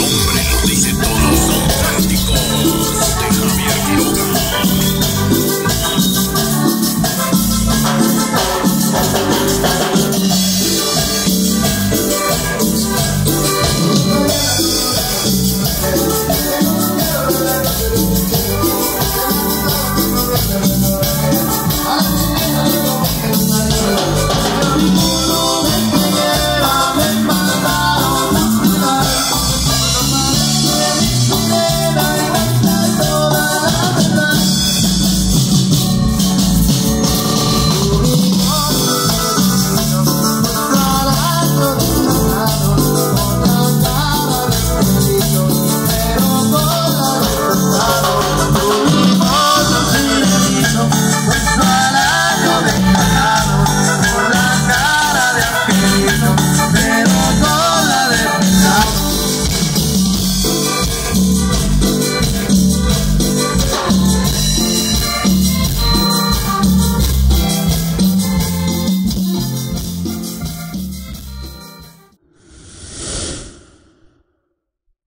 hombre dice todo.